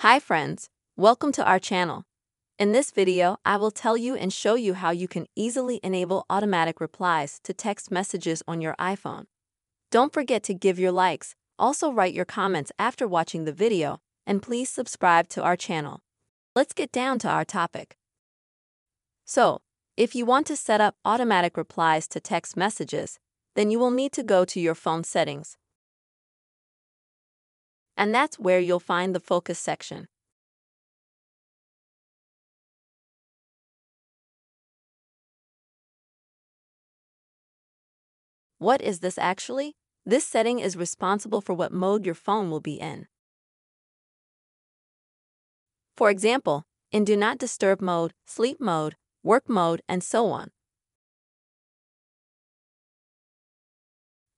Hi friends, welcome to our channel. In this video, I will tell you and show you how you can easily enable automatic replies to text messages on your iPhone. Don't forget to give your likes, also write your comments after watching the video, and please subscribe to our channel. Let's get down to our topic. So, if you want to set up automatic replies to text messages, then you will need to go to your phone settings and that's where you'll find the focus section. What is this actually? This setting is responsible for what mode your phone will be in. For example, in Do Not Disturb mode, Sleep mode, Work mode, and so on.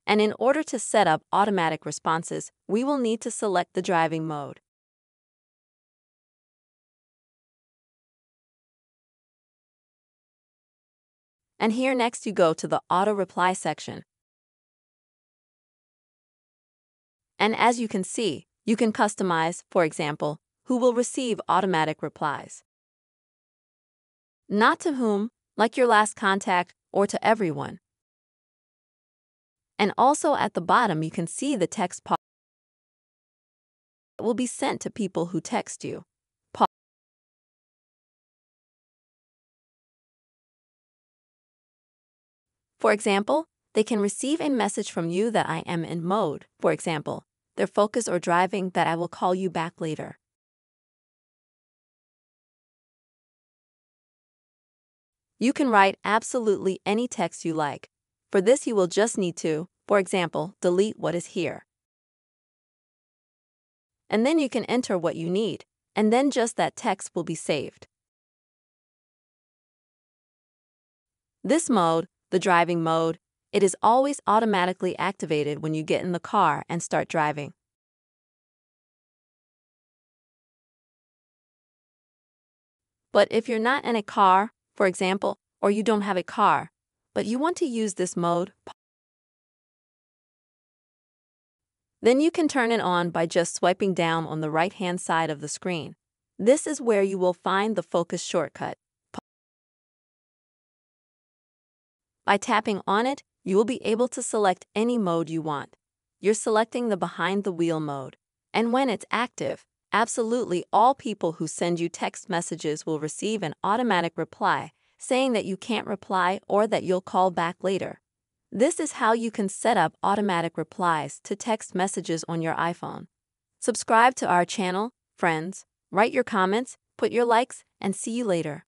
And in order to set up automatic responses, we will need to select the driving mode. And here next you go to the auto reply section. And as you can see, you can customize, for example, who will receive automatic replies. Not to whom, like your last contact, or to everyone. And also at the bottom, you can see the text pause will be sent to people who text you. For example, they can receive a message from you that I am in mode, for example, their focus or driving that I will call you back later. You can write absolutely any text you like. For this you will just need to for example, delete what is here. And then you can enter what you need, and then just that text will be saved. This mode, the driving mode, it is always automatically activated when you get in the car and start driving. But if you're not in a car, for example, or you don't have a car, but you want to use this mode, Then you can turn it on by just swiping down on the right-hand side of the screen. This is where you will find the focus shortcut. By tapping on it, you will be able to select any mode you want. You're selecting the behind the wheel mode. And when it's active, absolutely all people who send you text messages will receive an automatic reply saying that you can't reply or that you'll call back later. This is how you can set up automatic replies to text messages on your iPhone. Subscribe to our channel, friends, write your comments, put your likes, and see you later.